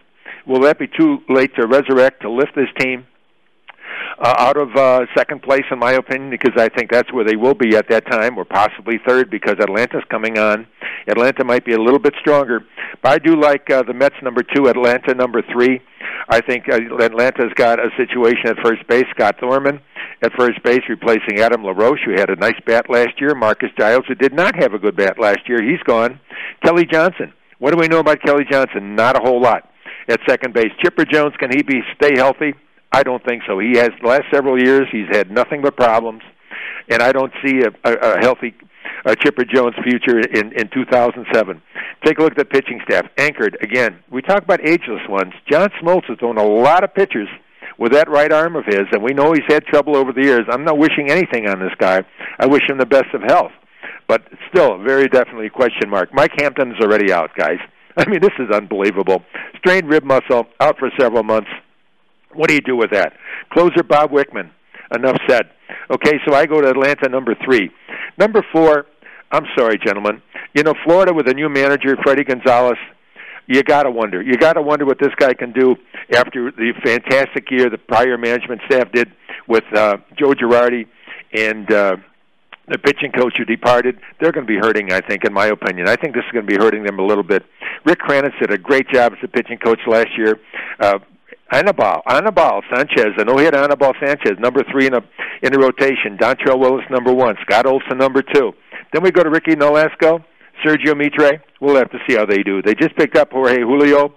Will that be too late to resurrect, to lift this team uh, out of uh, second place, in my opinion, because I think that's where they will be at that time, or possibly third, because Atlanta's coming on. Atlanta might be a little bit stronger, but I do like uh, the Mets number two, Atlanta number three. I think uh, Atlanta's got a situation at first base. Scott Thorman at first base, replacing Adam LaRoche, who had a nice bat last year. Marcus Giles, who did not have a good bat last year, he's gone. Kelly Johnson. What do we know about Kelly Johnson? Not a whole lot. At second base, Chipper Jones, can he be stay healthy? I don't think so. He has the last several years. He's had nothing but problems, and I don't see a, a, a healthy uh, Chipper Jones future in in 2007. Take a look at the pitching staff. Anchored again. We talk about ageless ones. John Smoltz has thrown a lot of pitchers with that right arm of his, and we know he's had trouble over the years. I'm not wishing anything on this guy. I wish him the best of health, but still, very definitely a question mark. Mike Hampton's already out, guys. I mean, this is unbelievable. Strained rib muscle, out for several months. What do you do with that? Closer Bob Wickman. Enough said. Okay, so I go to Atlanta number three. Number four, I'm sorry, gentlemen. You know, Florida with a new manager, Fredi Gonzalez, you got to wonder. You got to wonder what this guy can do after the fantastic year the prior management staff did with uh, Joe Girardi and uh, the pitching coach who departed. They're going to be hurting, I think, in my opinion. I think this is going to be hurting them a little bit. Rick Kranitz did a great job as a pitching coach last year. Uh, Anibal, Anibal Sanchez. I know he had Anibal Sanchez, number three in a in the rotation. Dontrelle Willis, number one. Scott Olsen, number two. Then we go to Ricky Nolasco, Sergio Mitre. We'll have to see how they do. They just picked up Jorge Julio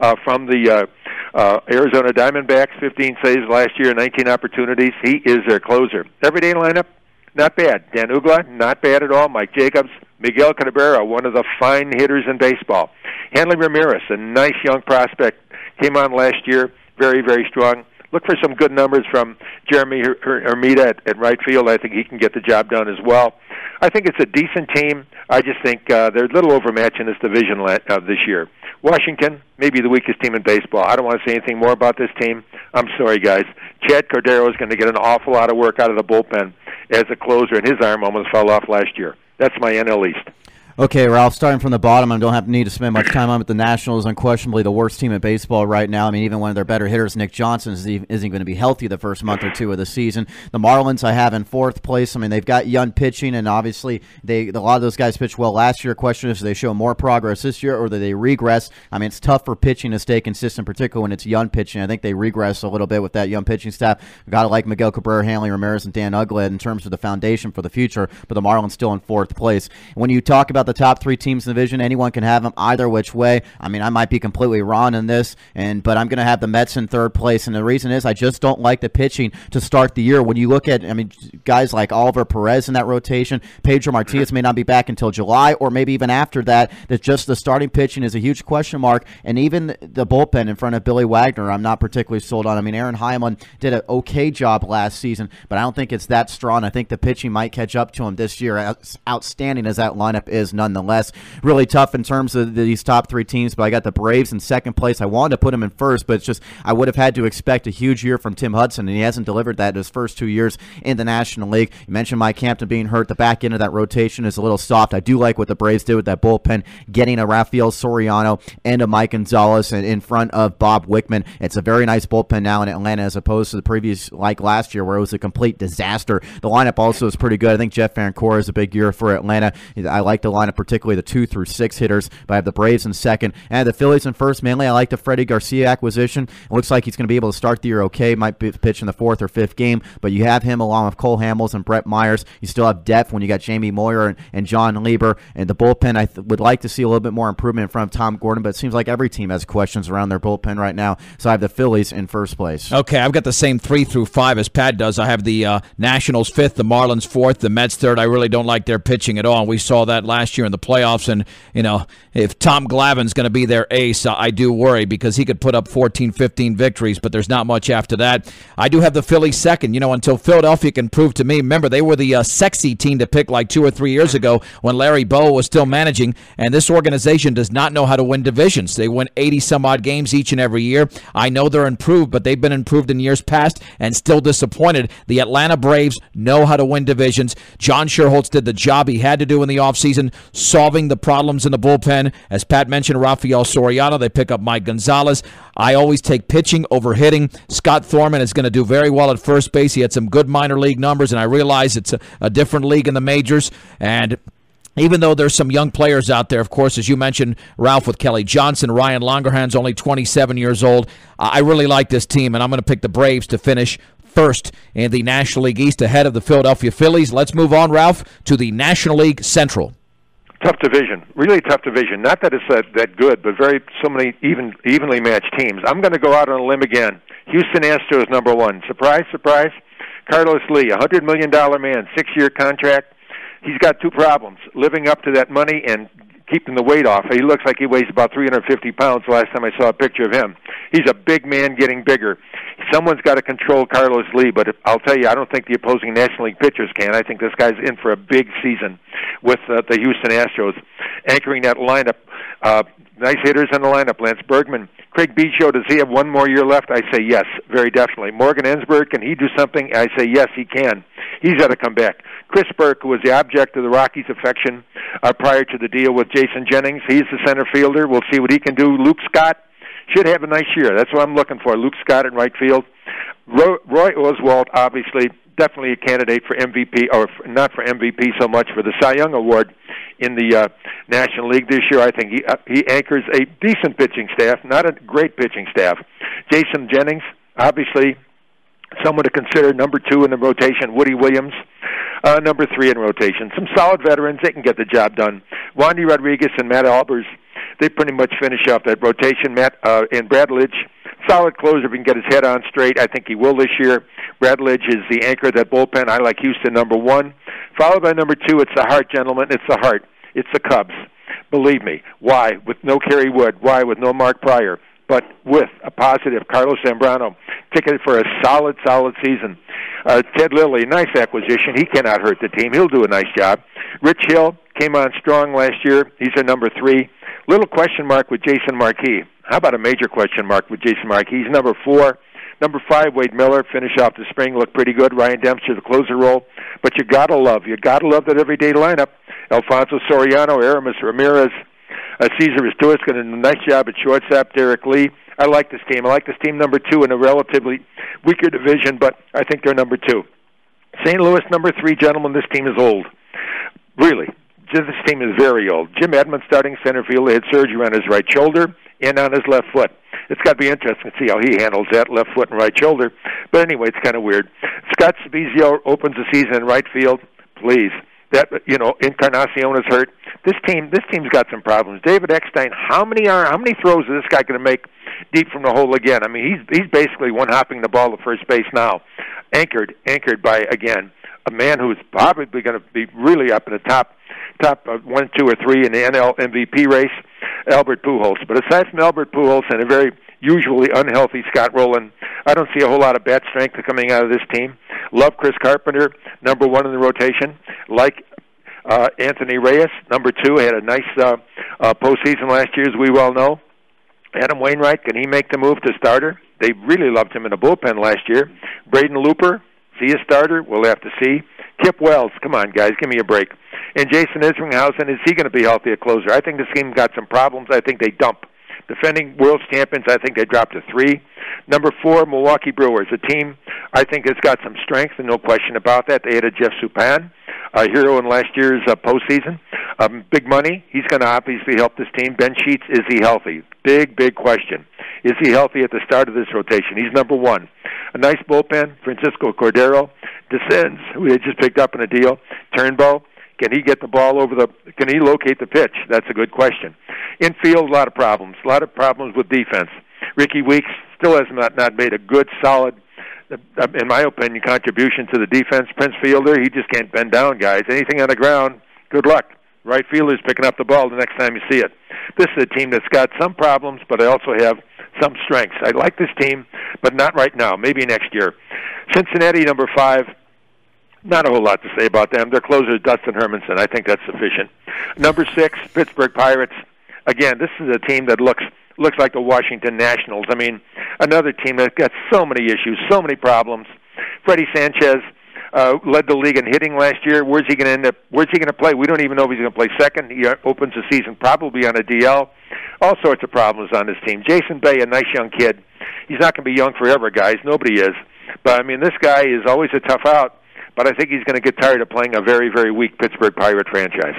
uh, from the uh, uh, Arizona Diamondbacks. 15 saves last year, 19 opportunities. He is their closer. Everyday lineup, not bad. Dan Uggla, not bad at all. Mike Jacobs, Miguel Cabrera, one of the fine hitters in baseball. Hanley Ramirez, a nice young prospect Came on last year, very, very strong. Look for some good numbers from Jeremy Hermida at, at right field. I think he can get the job done as well. I think it's a decent team. I just think uh, they're a little overmatched in this division of uh, this year. Washington, maybe the weakest team in baseball. I don't want to say anything more about this team. I'm sorry, guys. Chad Cordero is going to get an awful lot of work out of the bullpen as a closer, and his arm almost fell off last year. That's my NL East. Okay, Ralph, starting from the bottom, I don't have need to spend much time on it. The Nationals, unquestionably the worst team in baseball right now. I mean, even one of their better hitters, Nick Johnson, isn't going to be healthy the first month or two of the season. The Marlins, I have in fourth place. I mean, they've got young pitching, and obviously they a lot of those guys pitched well last year. Question is, do they show more progress this year, or do they regress? I mean, it's tough for pitching to stay consistent, particularly when it's young pitching. I think they regress a little bit with that young pitching staff. Got to like Miguel Cabrera, Hanley Ramirez, and Dan Uggla in terms of the foundation for the future. But the Marlins still in fourth place. When you talk about the top three teams in the division. Anyone can have them either which way. I mean, I might be completely wrong in this, and but I'm going to have the Mets in third place, and the reason is I just don't like the pitching to start the year. When you look at, I mean, guys like Oliver Perez in that rotation, Pedro Martinez may not be back until July, or maybe even after that. That just the starting pitching is a huge question mark, and even the bullpen in front of Billy Wagner, I'm not particularly sold on. I mean, Aaron Heilman did an okay job last season, but I don't think it's that strong. I think the pitching might catch up to him this year. As outstanding as that lineup is, nonetheless really tough in terms of these top three teams. But I got the Braves in second place. I wanted to put them in first, but it's just I would have had to expect a huge year from Tim Hudson, and he hasn't delivered that in his first two years in the National League. You mentioned Mike Hampton being hurt. The back end of that rotation is a little soft. I do like what the Braves did with that bullpen, getting a Rafael Soriano and a Mike Gonzalez in front of Bob Wickman. It's a very nice bullpen now in Atlanta as opposed to the previous, like last year, where it was a complete disaster. The lineup also is pretty good. I think Jeff Francoeur is a big year for Atlanta. I like the lineup, particularly the two through six hitters, but I have the Braves in second. And the Phillies in first, mainly. I like the Freddie Garcia acquisition. It looks like he's going to be able to start the year okay. Might be pitch in the fourth or fifth game, but you have him along with Cole Hamels and Brett Myers. You still have depth when you got Jamie Moyer and, and Jon Lieber. And the bullpen, I th- would like to see a little bit more improvement in front of Tom Gordon, but it seems like every team has questions around their bullpen right now. So I have the Phillies in first place. Okay, I've got the same three through five as Pat does. I have the uh, Nationals fifth, the Marlins fourth, the Mets third. I really don't like their pitching at all. We saw that last year in the playoffs, and you know if Tom Glavine's going to be their ace, I do worry because he could put up 14, 15 victories, but there's not much after that. I do have the Phillies second, you know, until Philadelphia can prove to me. Remember, they were the uh, sexy team to pick like two or three years ago when Larry Bowa was still managing, and this organization does not know how to win divisions. They win 80 some odd games each and every year. I know they're improved, but they've been improved in years past and still disappointed. The Atlanta Braves know how to win divisions. John Schuerholz did the job he had to do in the offseason, solving the problems in the bullpen as Pat mentioned, Rafael Soriano, they pick up Mike Gonzalez. I always take pitching over hitting. Scott Thorman is going to do very well at first base. He had some good minor league numbers, and I realize it's a, a different league in the majors. And even though there's some young players out there, of course, as you mentioned, Ralph with Kelly Johnson, Ryan Langerhans only 27 years old. I really like this team, and I'm going to pick the Braves to finish first in the National League East ahead of the Philadelphia Phillies. Let's move on, Ralph, to the National League Central tough division, really tough division. Not that it's that, that good, but very so many even evenly matched teams. I'm going to go out on a limb again. Houston Astros number one. Surprise, surprise. Carlos Lee, a hundred million dollar man, six year contract. He's got two problems: living up to that money and keeping the weight off. He looks like he weighs about 350 pounds. The last time I saw a picture of him, he's a big man getting bigger. Someone's got to control Carlos Lee, but if, I'll tell you, I don't think the opposing National League pitchers can. I think this guy's in for a big season with uh, the Houston Astros, anchoring that lineup. Uh, nice hitters in the lineup. Lance Berkman, Craig Biggio. Does he have one more year left? I say yes, very definitely. Morgan Ensberg, can he do something? I say yes, he can. He's got to come back. Chris Burke, who was the object of the Rockies' affection uh, prior to the deal with Jason Jennings, he's the center fielder. We'll see what he can do. Luke Scott should have a nice year. That's what I'm looking for. Luke Scott in right field. Roy, Roy Oswalt, obviously, definitely a candidate for MVP, or not for MVP so much for the Cy Young Award in the uh, National League this year. I think he uh, he anchors a decent pitching staff, not a great pitching staff. Jason Jennings, obviously, someone to consider. Number two in the rotation, Woody Williams. Uh, number three in rotation. Some solid veterans. They can get the job done. Wandy Rodriguez and Matt Albers. They pretty much finish off that rotation. Matt uh, and Brad Lidge solid closer if he can get his head on straight. I think he will this year. Brad Lidge is the anchor of that bullpen. I like Houston number one. Followed by number two, it's the Hart, gentlemen. It's the Hart. It's the Cubs. Believe me. Why? With no Kerry Wood. Why? With no Mark Prior. But with a positive Carlos Zambrano. Ticketed for a solid, solid season. Uh, Ted Lilly, nice acquisition. He cannot hurt the team. He'll do a nice job. Rich Hill came on strong last year. He's a number three. Little question mark with Jason Marquis. How about a major question mark with Jason Marquis? He's number four. Number five, Wade Miller, finish off the spring, look pretty good. Ryan Dempster, the closer role. But you gotta love, you gotta love that everyday lineup. Alfonso Soriano, Aramis Ramirez, uh, Cesar to do a nice job at shortstop. Derrek Lee. I like this team. I like this team number two in a relatively weaker division, but I think they're number two. St. Louis number three, gentlemen. This team is old. Really, this team is very old. Jim Edmonds starting center field. Had surgery on his right shoulder and on his left foot. It's got to be interesting to see how he handles that left foot and right shoulder. But anyway, it's kind of weird. Scott Spiezio opens the season in right field. Please, that you know, Encarnacion is hurt. This team, this team's got some problems. David Eckstein, how many are how many throws is this guy going to make deep from the hole again? I mean, he's he's basically one hopping the ball to first base now, anchored anchored by again a man who's probably going to be really up in the top top one, two, or three in the NL MVP race, Albert Pujols. But aside from Albert Pujols and a very usually unhealthy Scott Rolen, I don't see a whole lot of bat strength coming out of this team. Love Chris Carpenter, number one in the rotation. Like uh, Anthony Reyes, number two, had a nice uh, uh, postseason last year, as we well know. Adam Wainwright, can he make the move to starter? They really loved him in the bullpen last year. Braden Looper, is he a starter? We'll have to see. Kip Wells, come on, guys, give me a break. And Jason Isringhausen, is he going to be healthy a closer? I think this team got some problems. I think they dump. Defending world champions, I think they dropped to three. Number four, Milwaukee Brewers, a team I think has got some strength, and no question about that. They had a Jeff Suppan, a hero in last year's uh, postseason. Um, big money. He's going to obviously help this team. Ben Sheets, is he healthy? Big, big question. Is he healthy at the start of this rotation? He's number one. A nice bullpen. Francisco Cordero descends, who they just picked up in a deal. Turnbow. Can he get the ball over the? Can he locate the pitch? That's a good question. Infield, a lot of problems. A lot of problems with defense. Rickie Weeks still has not not made a good, solid, uh, in my opinion, contribution to the defense. Prince Fielder, he just can't bend down, guys. Anything on the ground, good luck. Right fielder's picking up the ball the next time you see it. This is a team that's got some problems, but I also have some strengths. I like this team, but not right now. Maybe next year. Cincinnati, number five. Not a whole lot to say about them. Their closer is Dustin Hermanson. I think that's sufficient. Number six, Pittsburgh Pirates. Again, this is a team that looks looks like the Washington Nationals. I mean, another team that's got so many issues, so many problems. Freddie Sanchez uh, led the league in hitting last year. Where's he going to end up? Where's he going to play? We don't even know if he's going to play second. He uh, opens the season probably on a DL. All sorts of problems on this team. Jason Bay, a nice young kid. He's not going to be young forever, guys. Nobody is. But I mean, this guy is always a tough out. But I think he's going to get tired of playing a very, very weak Pittsburgh Pirate franchise.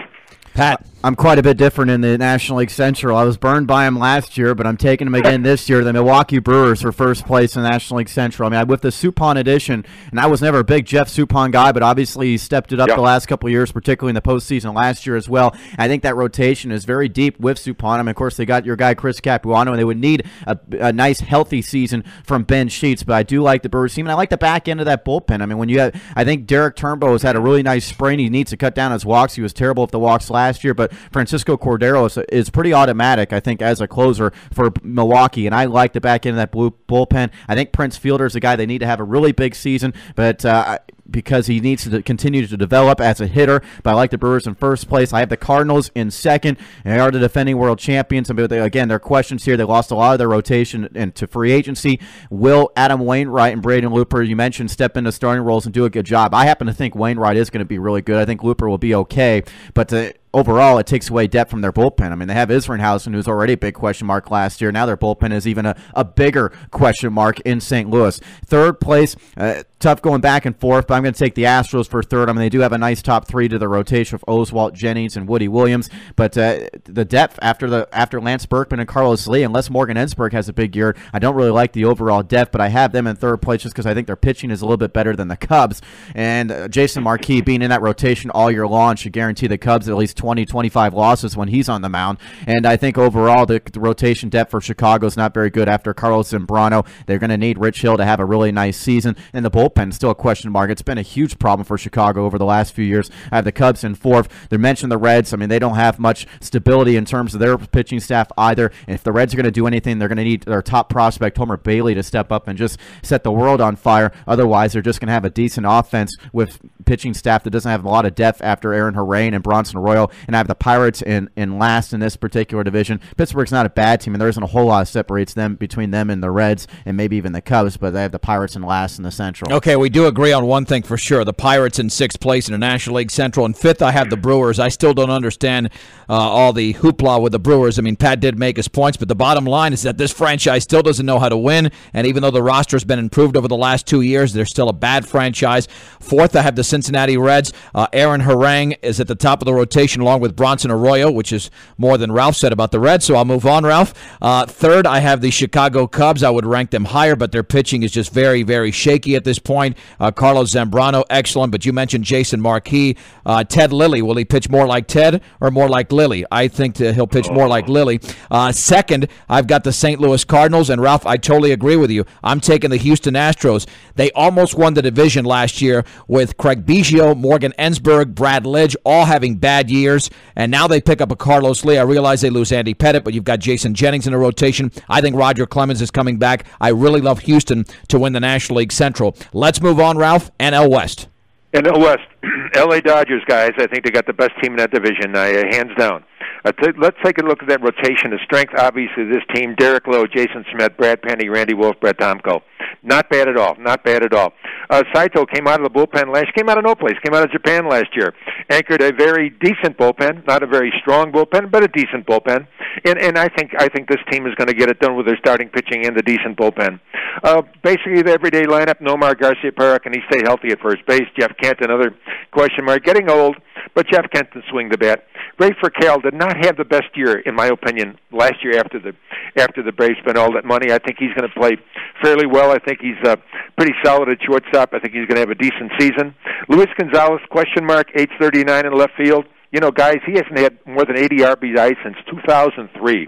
Pat. I'm quite a bit different in the National League Central. I was burned by him last year, but I'm taking him again this year. The Milwaukee Brewers for first place in the National League Central. I mean, with the Suppan edition, and I was never a big Jeff Suppan guy, but obviously he stepped it up yep. the last couple years, particularly in the postseason last year as well. I think that rotation is very deep with Suppan. I mean, of course, they got your guy Chris Capuano, and they would need a, a nice, healthy season from Ben Sheets. But I do like the Brewers team, and I like the back end of that bullpen. I mean, when you have, I think Derek Turnbow has had a really nice spring. He needs to cut down his walks. He was terrible with the walks last year, but Francisco Cordero is, is pretty automatic, I think, as a closer for Milwaukee. And I like the back end of that blue bullpen. I think Prince Fielder is a guy they need to have a really big season, but uh, because he needs to continue to develop as a hitter. But I like the Brewers in first place. I have the Cardinals in second. and They are the defending world champions. But again, there are questions here. They lost a lot of their rotation into free agency. Will Adam Wainwright and Braden Looper, you mentioned, step into starting roles and do a good job? I happen to think Wainwright is going to be really good. I think Looper will be okay. But to, overall, it takes away depth from their bullpen. I mean, they have Isringhausen, who's already a big question mark last year. Now their bullpen is even a, a bigger question mark in St. Louis. Third place, uh, tough going back and forth, but I'm going to take the Astros for third. I mean, they do have a nice top three to the rotation of Oswalt Jennings and Woody Williams, but uh, the depth after the after Lance Berkman and Carlos Lee, unless Morgan Ensberg has a big year, I don't really like the overall depth, but I have them in third place just because I think their pitching is a little bit better than the Cubs. And uh, Jason Marquis being in that rotation all year long should guarantee the Cubs at least 20, 25 losses when he's on the mound. And I think overall the, the rotation depth for Chicago is not very good after Carlos Zambrano. They're going to need Rich Hill to have a really nice season, and the bullpen still a question mark. It's been a huge problem for Chicago over the last few years. I have the Cubs in fourth. They mentioned the Reds. I mean, they don't have much stability in terms of their pitching staff either. And if the Reds are going to do anything, they're going to need their top prospect Homer Bailey to step up and just set the world on fire. Otherwise, they're just going to have a decent offense with pitching staff that doesn't have a lot of depth after Aaron Harang and Bronson Arroyo, and I have the Pirates in, in last in this particular division. Pittsburgh's not a bad team, and there isn't a whole lot that separates them between them and the Reds, and maybe even the Cubs, but they have the Pirates in last in the Central. Okay, we do agree on one thing for sure: the Pirates in sixth place in the National League Central, and fifth I have the Brewers. I still don't understand uh, all the hoopla with the Brewers. I mean, Pat did make his points, but the bottom line is that this franchise still doesn't know how to win, and even though the roster has been improved over the last two years, they're still a bad franchise. Fourth, I have the Cincinnati Reds. Uh, Aaron Harang is at the top of the rotation along with Bronson Arroyo, which is more than Ralph said about the Reds, so I'll move on, Ralph. Uh, third, I have the Chicago Cubs. I would rank them higher, but their pitching is just very, very shaky at this point. Uh, Carlos Zambrano, excellent, but you mentioned Jason Marquis. Uh, Ted Lilly, will he pitch more like Ted or more like Lilly? I think he'll pitch more like Lilly. Uh, second, I've got the St. Louis Cardinals, and Ralph, I totally agree with you. I'm taking the Houston Astros. They almost won the division last year with Craig Biggio, Morgan Ensberg, Brad Lidge, all having bad years, and now they pick up a Carlos Lee. I realize they lose Andy Pettitte, but you've got Jason Jennings in the rotation. I think Roger Clemens is coming back. I really love Houston to win the National League Central. Let's move on, Ralph. NL West. NL West, LA Dodgers guys. I think they got the best team in that division, uh, hands down. Uh, t- let's take a look at that rotation. The strength, obviously, this team: Derek Lowe, Jason Schmidt, Brad Penny, Randy Wolf, Brett Tomko. Not bad at all. Not bad at all. Uh, Saito came out of the bullpen last. Came out of no place. Came out of Japan last year. Anchored a very decent bullpen, not a very strong bullpen, but a decent bullpen. And and I think I think this team is going to get it done with their starting pitching and the decent bullpen. Uh, basically, the everyday lineup: Nomar Garciaparra, can he stay healthy at first base? Jeff Kent, another question mark. Getting old, but Jeff Kent can swing the bat. Rafael Furcal did not have the best year, in my opinion, last year after the after the Braves spent all that money. I think he's going to play fairly well. I think he's uh, pretty solid at shortstop. I think he's going to have a decent season. Luis Gonzalez, question mark, age 39 in left field. You know, guys, he hasn't had more than 80 RBI since 2003.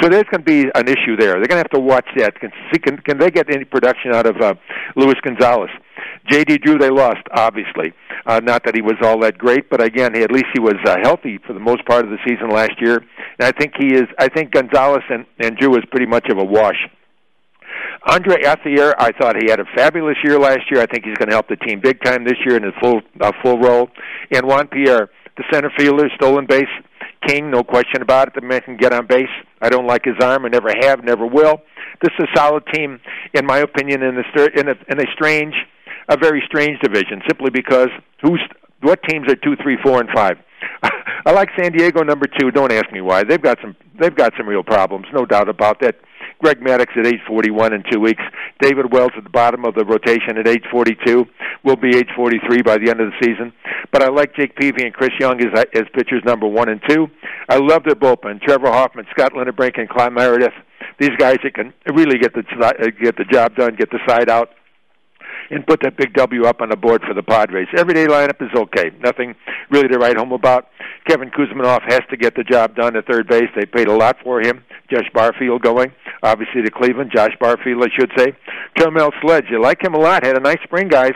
So there's going to be an issue there. They're going to have to watch that. Can, can, can they get any production out of uh, Luis Gonzalez? J.D. Drew, they lost, obviously. Uh, not that he was all that great, but again, he, at least he was uh, healthy for the most part of the season last year. And I think he is. I think Gonzalez and, and Drew is pretty much of a wash. Andre Ethier, I thought he had a fabulous year last year. I think he's going to help the team big time this year in his full uh, full role. And Juan Pierre, the center fielder, stolen base king, no question about it. The man can get on base. I don't like his arm. I never have, never will. This is a solid team, in my opinion, in a in a, in a strange, a very strange division, simply because who's what teams are two, three, four, and five. I like San Diego number two. Don't ask me why. They've got some. They've got some real problems, no doubt about that. Greg Maddux at age 41 in two weeks. David Wells at the bottom of the rotation at age 42. Will be age 43 by the end of the season. But I like Jake Peavy and Chris Young as, as pitchers number one and two. I love their bullpen. Trevor Hoffman, Scott Linebrink, and Clyde Meredith. These guys that can really get the get the job done, get the side out and put that big W up on the board for the Padres. Everyday lineup is okay. Nothing really to write home about. Kevin Kouzmanoff has to get the job done at third base. They paid a lot for him. Josh Barfield going, obviously to Cleveland. Josh Barfield, I should say. Terrmel Sledge, you like him a lot. Had a nice spring, guys.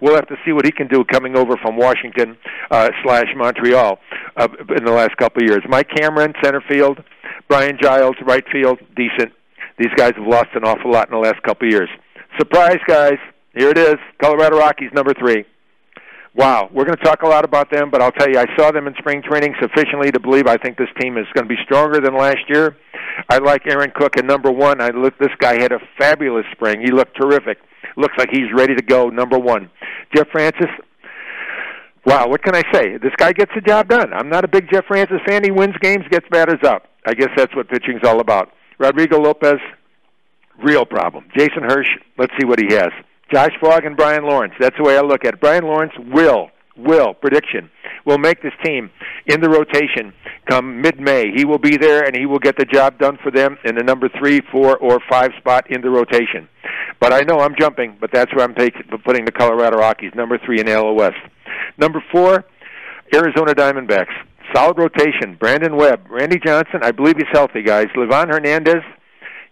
We'll have to see what he can do coming over from Washington uh, slash Montreal uh, in the last couple of years. Mike Cameron, center field. Brian Giles, right field, decent. These guys have lost an awful lot in the last couple of years. Surprise, guys. Here it is, Colorado Rockies, number three. Wow, we're going to talk a lot about them, but I'll tell you, I saw them in spring training sufficiently to believe I think this team is going to be stronger than last year. I like Aaron Cook at number one. I look, this guy had a fabulous spring. He looked terrific. Looks like he's ready to go. Number one, Jeff Francis. Wow, what can I say? This guy gets the job done. I'm not a big Jeff Francis fan. He wins games, gets batters up. I guess that's what pitching's all about. Rodrigo Lopez, real problem. Jason Hirsch, let's see what he has. Josh Fogg and Brian Lawrence. That's the way I look at it. Brian Lawrence will, will, prediction, will make this team in the rotation come mid-May. He will be there and he will get the job done for them in the number three, four, or five spot in the rotation. But I know I'm jumping, but that's where I'm taking, putting the Colorado Rockies, number three in AL West. Number four, Arizona Diamondbacks. Solid rotation. Brandon Webb, Randy Johnson. I believe he's healthy, guys. Livan Hernandez.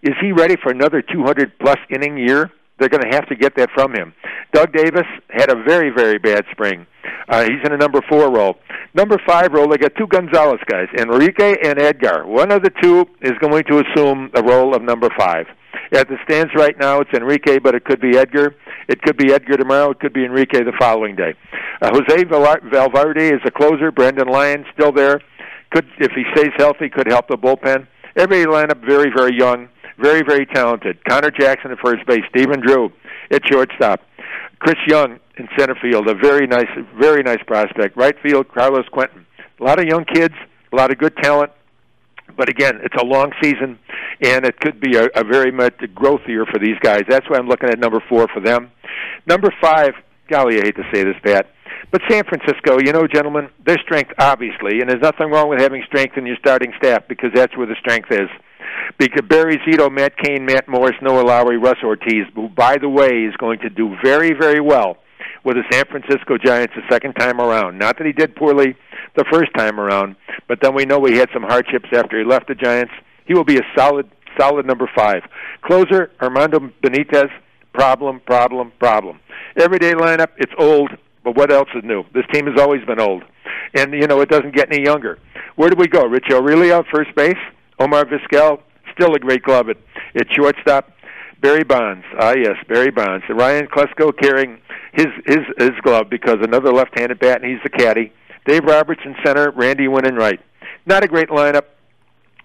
Is he ready for another 200 plus inning year? They're going to have to get that from him. Doug Davis had a very, very bad spring. Uh, he's in a number four role. Number five role, they got two Gonzalez guys, Enrique and Edgar. One of the two is going to assume the role of number five. As it stands right now, it's Enrique, but it could be Edgar. It could be Edgar tomorrow. It could be Enrique the following day. Uh, Jose Valverde is a closer. Brandon Lyon still there. Could, if he stays healthy, could help the bullpen. Every lineup very, very young, very, very talented. Conor Jackson at first base. Stephen Drew at shortstop. Chris Young in center field, a very nice, very nice prospect. Right field, Carlos Quentin. A lot of young kids, a lot of good talent. But again, it's a long season, and it could be a, a very much growth year for these guys. That's why I'm looking at number four for them. Number five, golly, I hate to say this, Pat, but San Francisco, you know, gentlemen, their strength obviously, and there's nothing wrong with having strength in your starting staff because that's where the strength is. Because Barry Zito, Matt Cain, Matt Morris, Noah Lowry, Russ Ortiz, who, by the way, is going to do very, very well with the San Francisco Giants the second time around. Not that he did poorly the first time around, but then we know he had some hardships after he left the Giants. He will be a solid, solid number five. Closer, Armando Benitez, problem, problem, problem. Everyday lineup, it's old, but what else is new? This team has always been old. And, you know, it doesn't get any younger. Where do we go? Rich Aurilia, first base. Omar Vizquel, still a great club at, at shortstop. Barry Bonds, ah yes, Barry Bonds. Ryan Klesko carrying his his his glove because another left-handed bat, and he's the caddy. Dave Roberts in center, Randy Winn right. Not a great lineup.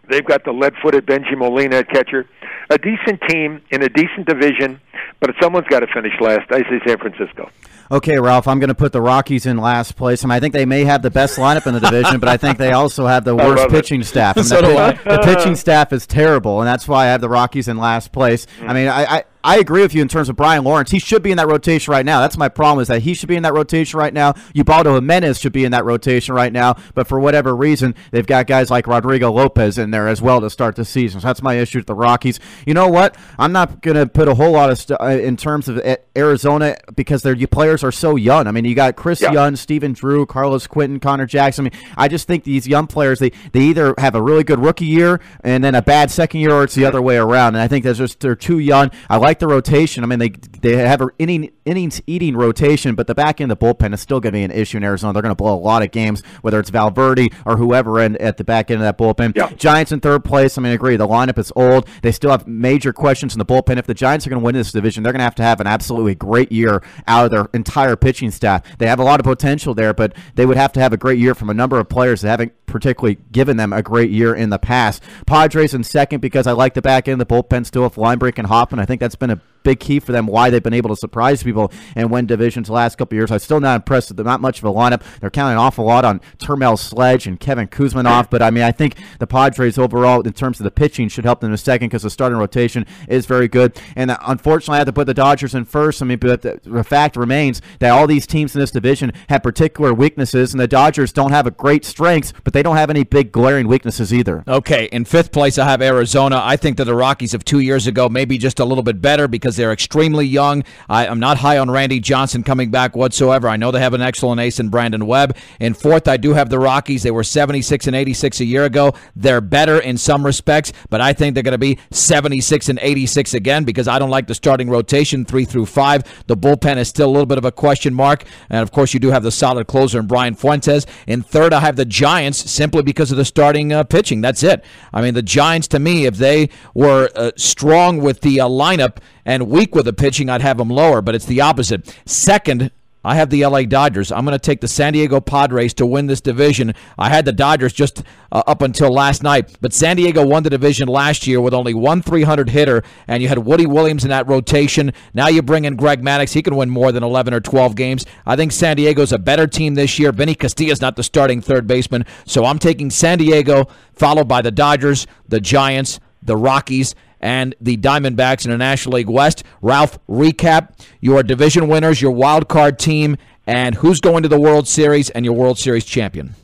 They've got the lead-footed Bengie Molina at catcher. A decent team in a decent division, but someone's got to finish last. I say San Francisco. Okay, Ralph, I'm going to put the Rockies in last place. I, mean, I think they may have the best lineup in the division, but I think they also have the worst pitching it. staff. I mean, so the, the, pitching staff is terrible, and that's why I have the Rockies in last place. Mm. I mean, I, I I agree with you in terms of Brian Lawrence. He should be in that rotation right now. That's my problem is that he should be in that rotation right now. Ubaldo Jimenez should be in that rotation right now. But for whatever reason, they've got guys like Rodrigo Lopez in there as well to start the season. So that's my issue with the Rockies. You know what? I'm not going to put a whole lot of stuff uh, in terms of uh, Arizona because their players are so young. I mean, you got Chris yeah. Young, Stephen Drew, Carlos Quentin, Conor Jackson. I mean, I just think these young players, they, they either have a really good rookie year and then a bad second year or it's the other way around. And I think that's just they're too young. I like the rotation. I mean, they they have an inning, innings eating rotation, but the back end of the bullpen is still going to be an issue in Arizona. They're going to blow a lot of games, whether it's Valverde or whoever in, at the back end of that bullpen. Yeah. Giants in third place. I mean, I agree. The lineup is old. They still have major questions in the bullpen. If the Giants are going to win this division, they're going to have to have an absolutely great year out of their entire pitching staff. They have a lot of potential there, but they would have to have a great year from a number of players that haven't particularly given them a great year in the past. Padres in second because I like the back end of the bullpen still with Linebrink and Hoffman. I think that's been a big key for them why they've been able to surprise people and win divisions the last couple of years. I'm still not impressed with them, not much of a lineup. They're counting an awful lot on Terrmel Sledge and Kevin Kouzmanoff, but I mean, I think the Padres overall, in terms of the pitching, should help them in a second because the starting rotation is very good. And uh, unfortunately, I have to put the Dodgers in first. I mean, but the, fact remains that all these teams in this division have particular weaknesses, and the Dodgers don't have a great strengths, but they don't have any big glaring weaknesses either. Okay, in fifth place, I have Arizona. I think that the Rockies of two years ago maybe just a little bit better because they're extremely young. I, am not high on Randy Johnson coming back whatsoever. I know they have an excellent ace in Brandon Webb. In fourth, I do have the Rockies. They were 76 and 86 a year ago. They're better in some respects, but I think they're going to be 76 and 86 again because I don't like the starting rotation three through five. The bullpen is still a little bit of a question mark, and of course, you do have the solid closer in Brian Fuentes. In third, I have the Giants simply because of the starting uh, pitching. That's it. I mean, the Giants to me, if they were uh, strong with the uh, lineup and weak with the pitching, I'd have them lower, but it's the opposite. Second, I have the LA Dodgers. I'm going to take the San Diego Padres to win this division. I had the Dodgers just uh, up until last night, but San Diego won the division last year with only one 300 hitter, and you had Woody Williams in that rotation. Now you bring in Greg Maddux. He can win more than 11 or 12 games. I think San Diego's a better team this year. Vinny Castilla's not the starting third baseman, so I'm taking San Diego, followed by the Dodgers, the Giants, the Rockies, and the Diamondbacks in the National League West. Ralph, recap your division winners, your wild card team, and who's going to the World Series and your World Series champion.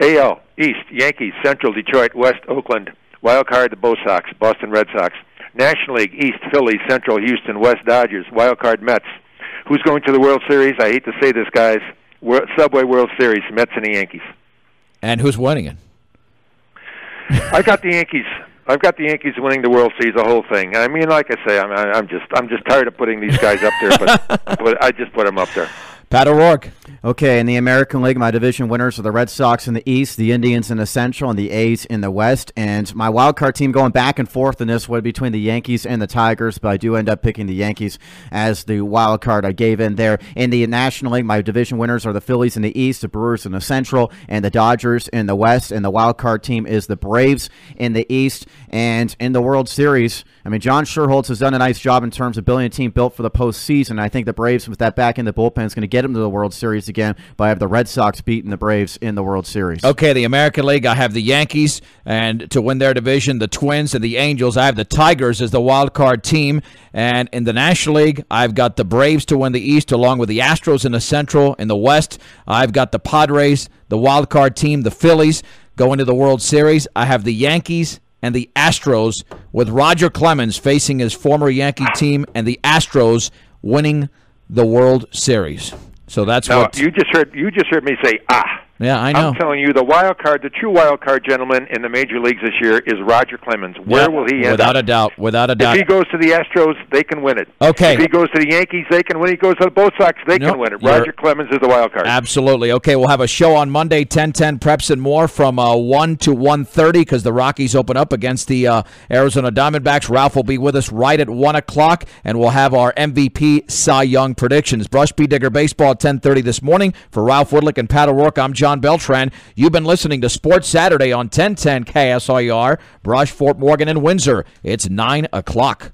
AL East Yankees, Central Detroit, West Oakland, wild card the Bo Sox, Boston Red Sox. National League East Philly, Central Houston, West Dodgers, wild card Mets. Who's going to the World Series? I hate to say this, guys. Subway World Series, Mets and the Yankees. And who's winning it? I got the Yankees. I've got the Yankees winning the World Series, the whole thing. I mean, like I say, I'm, I'm just, I'm just tired of putting these guys up there, but, but I just put them up there. Pat O'Rourke. Okay, in the American League, my division winners are the Red Sox in the East, the Indians in the Central, and the A's in the West. And my wild card team going back and forth in this would between the Yankees and the Tigers, but I do end up picking the Yankees as the wild card I gave in there. In the National League, my division winners are the Phillies in the East, the Brewers in the Central, and the Dodgers in the West. And the wild card team is the Braves in the East. And in the World Series, I mean, John Schuerholz has done a nice job in terms of building a team built for the postseason. I think the Braves, with that back in the bullpen, is going to get them to the World Series again. But I have the Red Sox beating the Braves in the World Series. Okay, the American League, I have the Yankees, and to win their division, the Twins and the Angels. I have the Tigers as the wild card team. And in the National League, I've got the Braves to win the East, along with the Astros in the Central. In the West, I've got the Padres, the wild card team, the Phillies going to the World Series. I have the Yankees and the Astros with Roger Clemens facing his former Yankee team and the Astros winning the World Series. So that's Now, what you just heard you just heard me say ah. Yeah, I know. I'm telling you, the wild card, the true wild card gentleman in the major leagues this year is Roger Clemens. Where will he end Without up? a doubt. Without a doubt. If he goes to the Astros, they can win it. Okay. If he goes to the Yankees, they can win. He goes to the Bo Sox, they Nope, can win it. you're- Roger Clemens is the wild card. Absolutely. Okay, we'll have a show on Monday, 1010 Preps and more from uh, 1 to 1.30 because the Rockies open up against the uh, Arizona Diamondbacks. Ralph will be with us right at 1 o'clock, and we'll have our MVP Cy Young predictions. Brush B Digger Baseball at 1030 this morning. For Ralph Widlic and Pat O'Rourke, I'm John Beltran. You've been listening to Sports Saturday on 1010 KSIR, Brush, Fort Morgan, and Windsor. It's 9 o'clock.